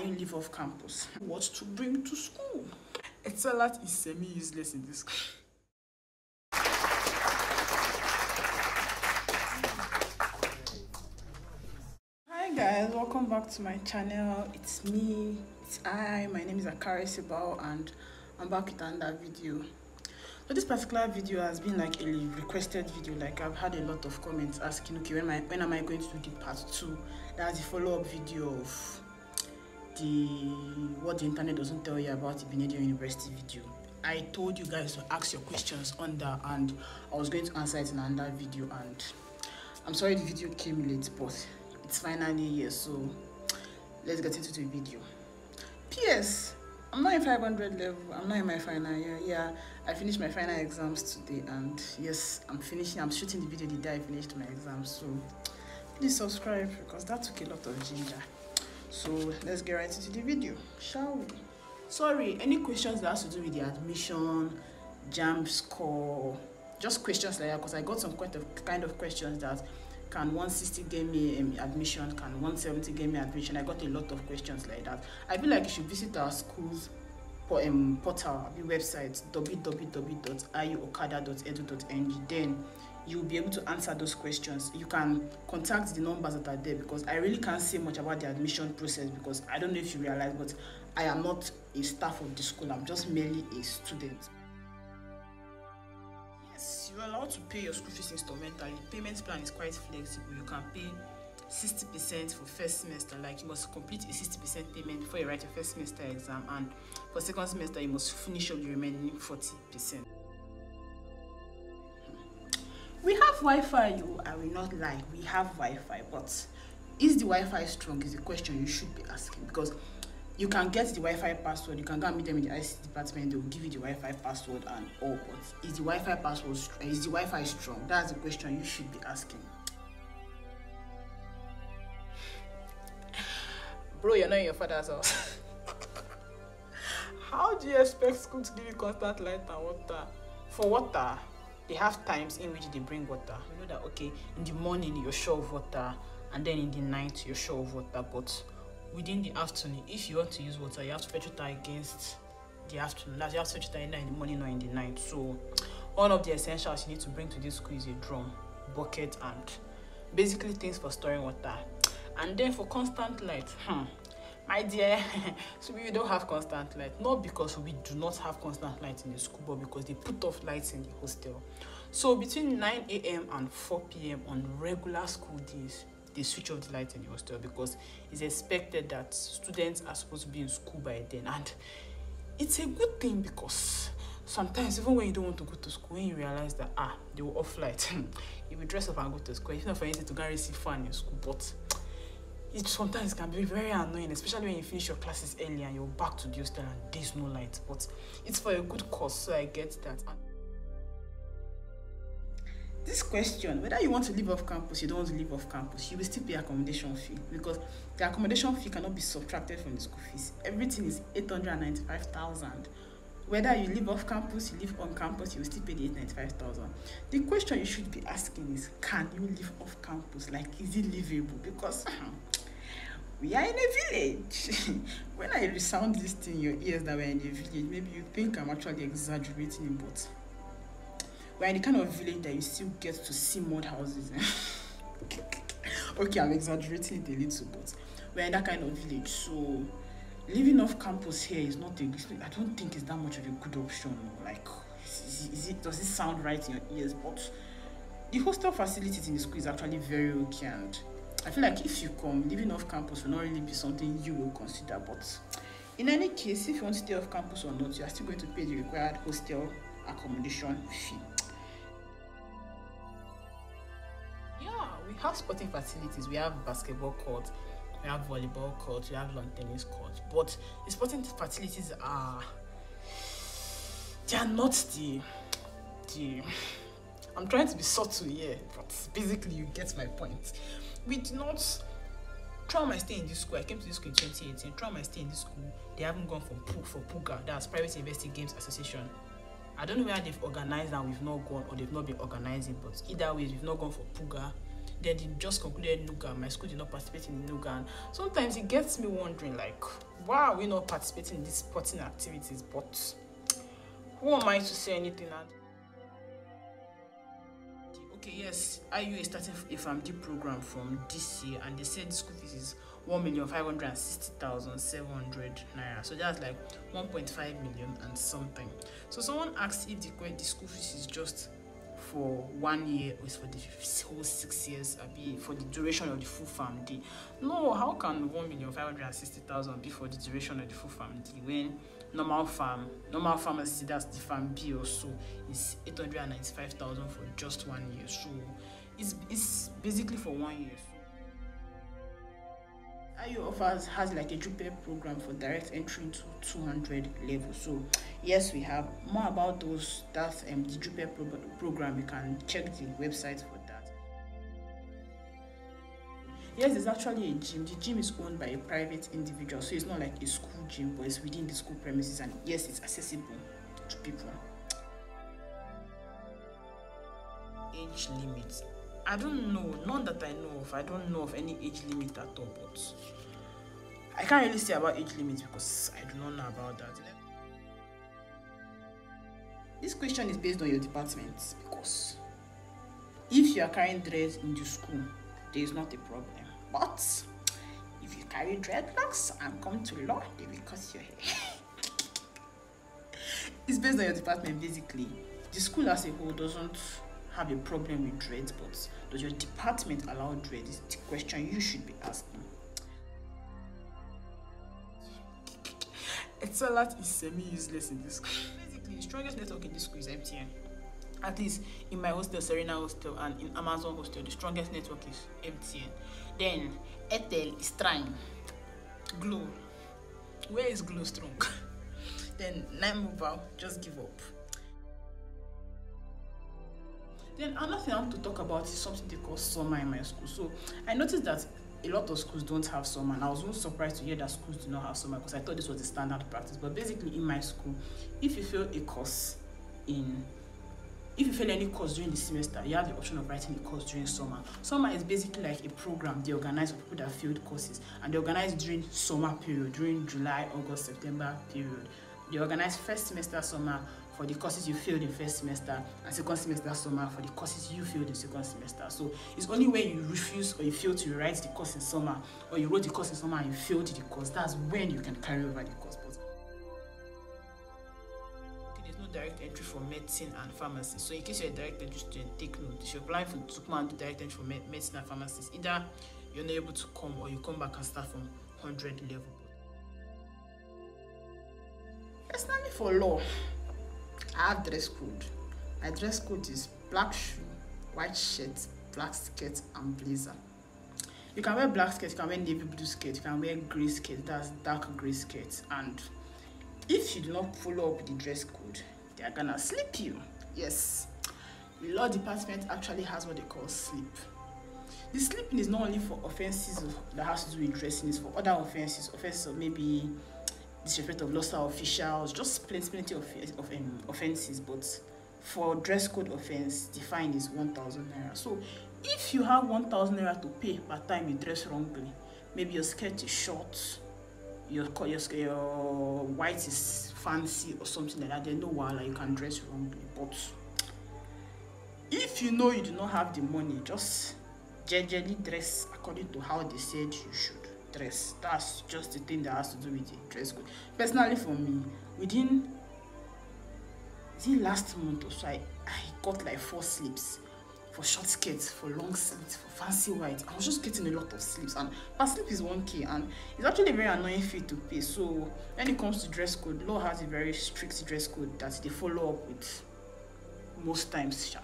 and you live off campus. What to bring to school? Etisalat is semi-useless in this school. Hi guys, welcome back to my channel. It's me, it's I, my name is Akaruese Bawo and I'm back with another video. So this particular video has been like a requested video, like I've had a lot of comments asking, okay, when am I, when am I going to do the part 2? That's the follow-up video of the what the internet doesn't tell you about the Igbinedion University video. I told you guys to ask your questions under and I was going to answer it in another video and I'm sorry the video came late but it's finally here so let's get into the video. P.S. I'm not in 500 level. I'm not in my final year. Yeah, I finished my final exams today, and yes, I'm finishing. I'm shooting the video the day I finished my exams. So please subscribe because that took a lot of ginger. So let's get right into the video, shall we? Sorry, any questions that has to do with the admission, JAMB score, just questions like that because I got some kind of kind of questions that can 160 get me um, admission? Can 170 get me admission? I got a lot of questions like that. I feel like you should visit our schools um, portal website www.iuokada.edu.ng then you'll be able to answer those questions you can contact the numbers that are there because i really can't say much about the admission process because i don't know if you realize but i am not a staff of the school i'm just merely a student Yes, you're allowed to pay your school fees instrumentally. Payment plan is quite flexible. You can pay 60% for first semester, like you must complete a 60% payment before you write your first semester exam, and for second semester, you must finish up the remaining 40%. Wi-Fi, you I will not lie, we have Wi-Fi, but is the Wi-Fi strong is the question you should be asking because you can get the Wi-Fi password. You can go and meet them in the ICT department. They will give you the Wi-Fi password and all. But is the Wi-Fi password is the Wi-Fi strong? That's the question you should be asking. Bro, you're not in your father's house. How do you expect school to give you constant light and water? For water, they have times in which they bring water. You know that okay, in the morning you're short of water, and then in the night you're short of water, but within the afternoon if you want to use water you have to fetch water against the afternoon. That's you have to fetch water either in the morning or in the night. So one of the essentials you need to bring to this school is a drum bucket and basically things for storing water. And then for constant light hmm, my dear so we don't have constant light. Not because we do not have constant light in the school but because they put off lights in the hostel. So between 9 a.m and 4 p.m on regular school days they switch off the light in the hostel because it's expected that students are supposed to be in school by then. And it's a good thing because sometimes even when you don't want to go to school when you realize that ah they were off light. You will dress up and go to school. It's not for anything to go and receive fun in school but it sometimes can be very annoying especially when you finish your classes early and you're back to the hostel and there's no light. But it's for a good cause so i get that. This question whether you want to live off campus you don't want to live off campus you will still pay accommodation fee because the accommodation fee cannot be subtracted from the school fees. Everything is 895,000 whether you live off campus you live on campus you will still pay the 895,000 the question you should be asking is can you live off campus? Like is it livable? Because hmm, we are in a village when i resound this thing in your ears that we're in a village maybe you think i'm actually exaggerating but we're in the kind of village that you still get to see mud houses. okay, I'm exaggerating it a little, but we're in that kind of village. So living off campus here is not a I don't think it's that much of a good option. Like, is, is it does it sound right in your ears? But the hostel facilities in the school is actually very okay, and I feel like if you come, living off campus will not really be something you will consider. But in any case, if you want to stay off campus or not, you are still going to pay the required hostel accommodation fee. Yeah, we have sporting facilities. We have basketball courts, we have volleyball courts, we have lawn tennis courts. But the sporting facilities are they are not the the I'm trying to be subtle here, but basically you get my point. We did not throughout my stay in this school, I came to this school in 2018. Throughout my stay in this school, they haven't gone for PU, for PUGA, that's Private University Games Association. I don't know where they've organized and we've not gone or they've not been organizing, but either way, we've not gone for PUGA then they just concluded nuga. My school did not participate in nuga. And sometimes it gets me wondering like why are we not participating in these sporting activities? But who am i to say anything okay yes iu is starting a Pharm D program from this year and they said school fees is one million five hundred and sixty thousand seven hundred naira. So that's like 1.5 million and something. So someone asked if the, the school fees is just for one year or is for the whole six years be for the duration of the full Pharm D. No how can one million five hundred and sixty thousand be for the duration of the full Pharm D when normal farm normal pharmacy that's the farm b or so ninety-five thousand for just one year so it's it's basically for one year so IU offers has like a JUPE program for direct entry into 200 level. So yes, we have more about those. That's um, the JUPE pro program. You can check the website for. Yes, there's actually a gym. The gym is owned by a private individual, so it's not like a school gym, but it's within the school premises, and yes, it's accessible to people. Age limit. I don't know, none that I know of. I don't know of any age limit at all, but I can't really say about age limits because I do not know about that. This question is based on your department because if you are carrying dreads in the school, there is not a problem. But if you carry dreadlocks and come to law, they will cut your hair. it's based on your department basically. The school as a whole doesn't have a problem with dreads, but does your department allow dread? Is the question you should be asking. Etisalat is semi-useless in this school. Basically, the strongest network in this school is MTN. At least in my hostel, Serena hostel, and in Amazon hostel, the strongest network is MTN. Then Airtel is trying. Glo. Where is Glo strong? then Nine Mobile, just give up. Then another thing I want to talk about is something they call summer in my school. So I noticed that a lot of schools don't have summer and I was even surprised to hear that schools do not have summer because I thought this was the standard practice. But basically in my school, if you fail a course in if you fail any course during the semester, you have the option of writing the course during summer. Summer is basically like a program they organize for people that failed courses and they organize during summer period, during July, August, September period. They organize first semester summer, for the courses you failed in first semester and second semester summer for the courses you failed in second semester. So it's only when you refuse or you fail to write the course in summer or you wrote the course in summer and you failed the course, that's when you can carry over the course. Direct entry for medicine and pharmacy. So in case you're a direct entry student, take note. If you're applying for come and do direct entry for medicine and pharmacy, either you're not able to come or you come back and start from 100 level. Personally for law, I have dress code. My dress code is black shoe, white shirt, black skirt, and blazer. You can wear black skirt, you can wear navy blue skirt, you can wear grey skirt, that's dark grey skirt. And if you do not follow up the dress code, they are gonna slip you. Yes, the law department actually has what they call slip. The slipping is not only for offences that has to do with dressing, it's for other offences, offences of maybe disrespect of lost officials, just plenty, plenty of, of um, offenses. But for dress code offense, defined fine is 1,000 naira. So if you have 1,000 naira to pay per time you dress wrongly, maybe your skirt is short, your, your, your white is fancy or something like that, then no wala, you can dress wrongly. But if you know you do not have the money, just generally dress according to how they said you should dress. That's just the thing that has to do with the dress code. Personally for me within the last month or so i i got like four slips for short skirts for long sleeves for fancy white i was just getting a lot of slips and per slip is 1k and it's actually a very annoying fee to pay so when it comes to dress code law has a very strict dress code that they follow up with most times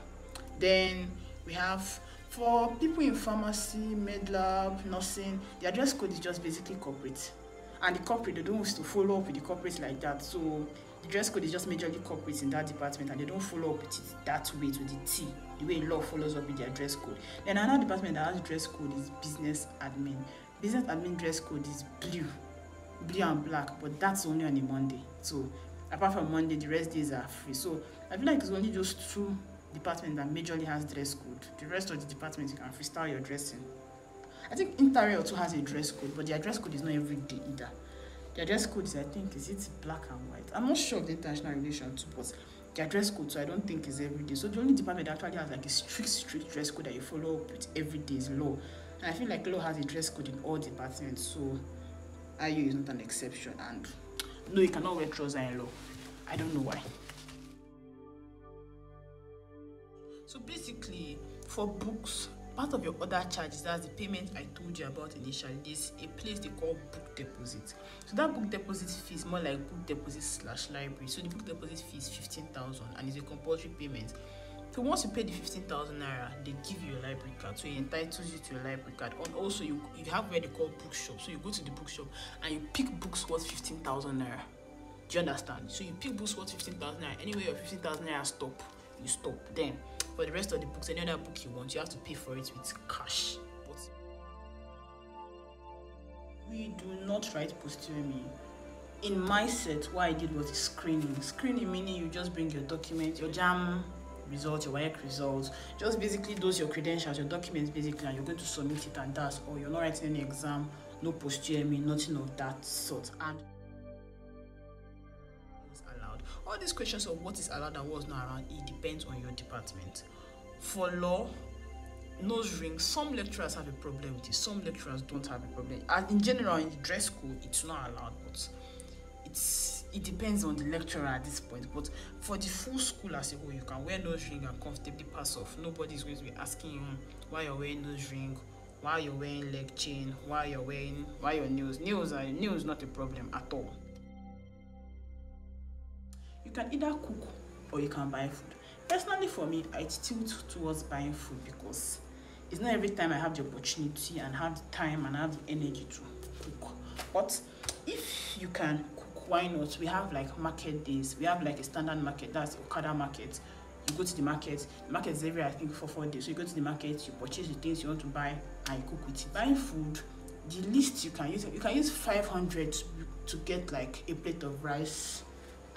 then we have For people in pharmacy, med lab, nursing, their dress code is just basically corporate. And the corporate, they don't wish to follow up with the corporate like that. So the dress code is just majorly corporate in that department and they don't follow up with it that way to the T, the way law follows up with their dress code. Then another department that has dress code is business admin. Business admin dress code is blue, blue and black, but that's only on a Monday. So apart from Monday, the rest days are free. So I feel like it's only those two department that majorly has dress code. The rest of the departments you can freestyle your dressing. I think Interior too has a dress code, but their dress code is not every day either. Their dress code is, I think, is it black and white? I'm not sure of the international relation too, but their dress code, so I don't think is every day. So the only department that actually has like a strict, strict dress code that you follow up with every day is law. And I feel like law has a dress code in all departments, so IU is not an exception. And no, you cannot wear trousers in law. I don't know why. So basically, for books, part of your other charges that's the payment i told you about initially there's a place they call book deposit so that book deposit fee is more like book deposit slash library so the book deposit fee is 15000 and it's a compulsory payment so once you pay the 15,000 naira, they give you a library card. So it entitles you to a library card. And also you, you have where they call bookshop. So you go to the bookshop and you pick books worth 15,000 naira. Do you understand? So you pick books worth 15,000 naira. Anywhere your 15,000 naira stop, you stop. Then for the rest of the books any other book you want you have to pay for it with cash. But we do not write posteriorly in my set what i did was screening. Screening meaning you just bring your document your jam results your work results just basically those your credentials your documents basically and you're going to submit it and that's all. You're not writing any exam no post nothing of that sort. And all these questions of what is allowed and what's not allowed it depends on your department. For law nose ring some lecturers have a problem with it some lecturers don't have a problem. And in general in the dress code it's not allowed but it's it depends on the lecturer at this point. But for the full school as a whole you can wear nose ring and comfortably pass off. Nobody's going to be asking you why you're wearing nose ring? Why you're wearing leg chain? Why you're wearing why your nails? Nails are nails not a problem at all can either cook or you can buy food. Personally for me i tilt towards buying food because it's not every time i have the opportunity and have the time and have the energy to cook. But if you can cook why not? We have like market days. We have like a standard market. That's okada market. You go to the market. The market is every i think for four days. So you go to the market you purchase the things you want to buy and you cook with it. Buying food the least you can use you can use 500 to get like a plate of rice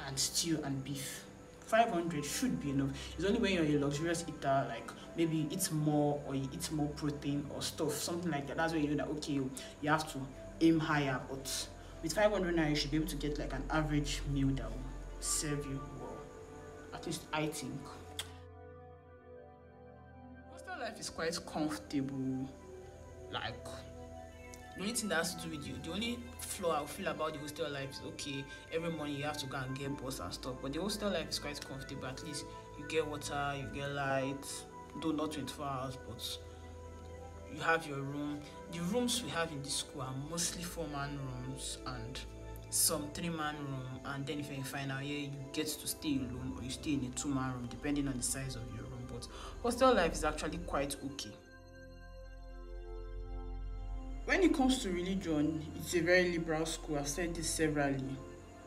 and stew and beef. 500 should be enough. It's only when you're a luxurious eater like maybe you eat more or you eat more protein or stuff something like that. That's when you know that okay you have to aim higher. But with 500 naira you should be able to get like an average meal that will serve you well. At least i think. Hostel life is quite comfortable like the only thing that has to do with you the only flaw i feel about the hostel life is okay every morning you have to go and get bus and stuff. But the hostel life is quite comfortable at least you get water you get light though not 24 hours but you have your room. The rooms we have in the school are mostly four man rooms and some three man room and then if you're in final year you get to stay alone or you stay in a two man room depending on the size of your room. But hostel life is actually quite okay when it comes to religion, it's a very liberal school. I've said this severally.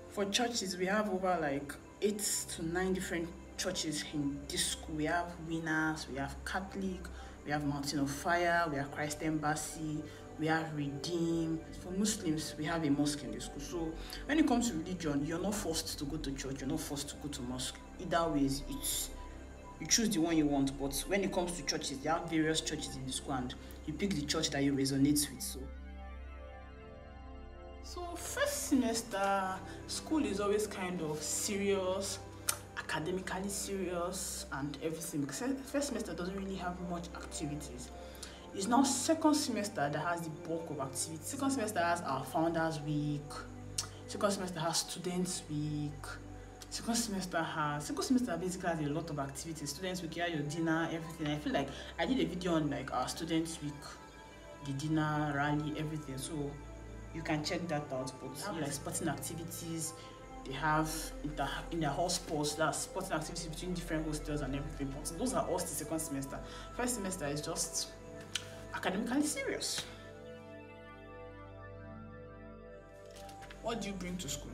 For churches, we have over like eight to nine different churches in this school. We have Winners, we have Catholic, we have Mountain of Fire, we have Christ Embassy, we have Redeem. For Muslims, we have a mosque in the school. So when it comes to religion, you're not forced to go to church, you're not forced to go to mosque. Either ways, it's you choose the one you want. But when it comes to churches, there are various churches in the school and you pick the church that you resonate with so. So first semester school is always kind of serious academically serious and everything. First semester doesn't really have much activities. It's now second semester that has the bulk of activities. Second semester has our founders week. Second semester has students week second semester has uh, second semester basically has a lot of activities. Students week you your dinner everything. I feel like i did a video on like our students week the dinner rally everything. So you can check that out but have like sporting activities they have in, the, in their hall sports that's sporting activities between different hostels and everything. But those are all the second semester. First semester is just academically serious. What do you bring to school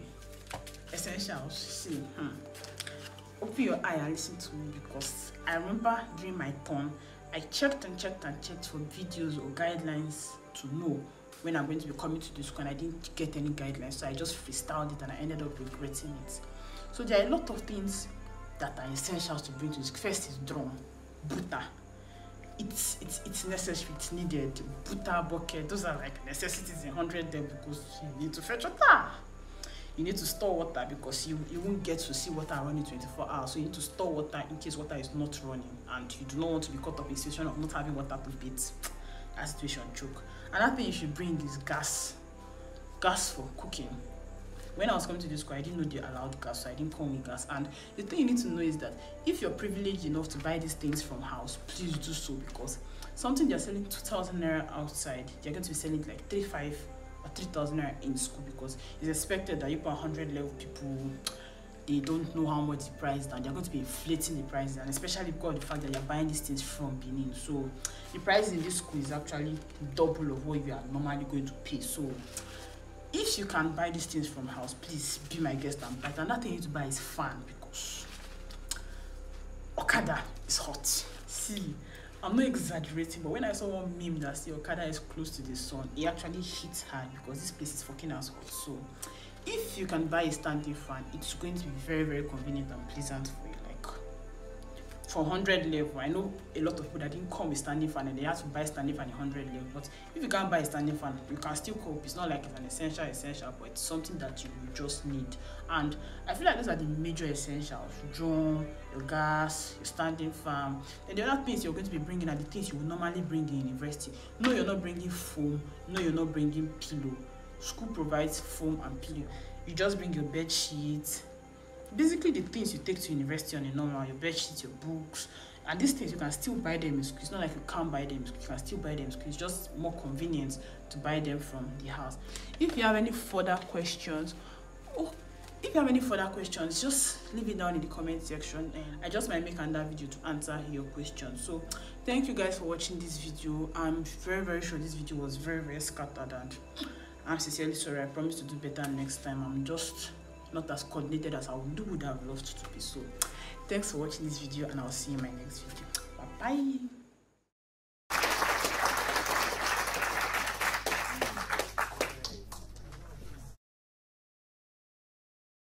essentials see hmm. open your eye and listen to me because i remember during my turn i checked and checked and checked for videos or guidelines to know when i'm going to be coming to the school and i didn't get any guidelines. So i just freestyled it and i ended up regretting it. So there are a lot of things that are essentials to bring to this. First is drum butter it's it's it's necessary it's needed. Butter bucket those are like necessities in 100 there because you need to fetch water you need to store water because you, you won't get to see water running 24 hours. So you need to store water in case water is not running and you do not want to be caught up in a situation of not having water to bathe that situation choke another thing you should bring is gas gas for cooking. When I was coming to this school, I didn't know they allowed gas, so I didn't come gas. And the thing you need to know is that if you're privileged enough to buy these things from house, please do so because something they're selling 2,000 naira outside, they're going to be selling like 3, 5 or 3,000 naira in school because it's expected that you put 100 level people they don't know how much the price and they're going to be inflating the prices and especially because of the fact that you're buying these things from Benin. So the price in this school is actually double of what you are normally going to pay. So if you can buy these things from house please be my guest and buy another thing you need to buy is fan because okada is hot see i'm not exaggerating but when i saw one meme that say okada is close to the sun it actually hits hard because this place is fucking as hot. So if you can buy a standing fan it's going to be very very convenient and pleasant for for 100 level i know a lot of people that didn't come with standing fan and they have to buy standing fan in 100 level. But if you can't buy a standing fan you can still cope. It's not like it's an essential essential but it's something that you just need. And i feel like those are the major essentials. Drum your gas your standing fan. And the other things you're going to be bringing are the things you would normally bring in university. No you're not bringing foam. No you're not bringing pillow. School provides foam and pillow. You just bring your bed sheets basically the things you take to university on a normal your bed sheets your books and these things you can still buy them in school. It's not like you can't buy them you can still buy them in school. It's just more convenient to buy them from the house. If you have any further questions oh if you have any further questions just leave it down in the comment section and i just might make another video to answer your questions so thank you guys for watching this video. I'm very very sure this video was very very scattered and i'm sincerely sorry. I promise to do better next time. I'm just not as coordinated as I would have loved to be. So thanks for watching this video and I'll see you in my next video. Bye bye.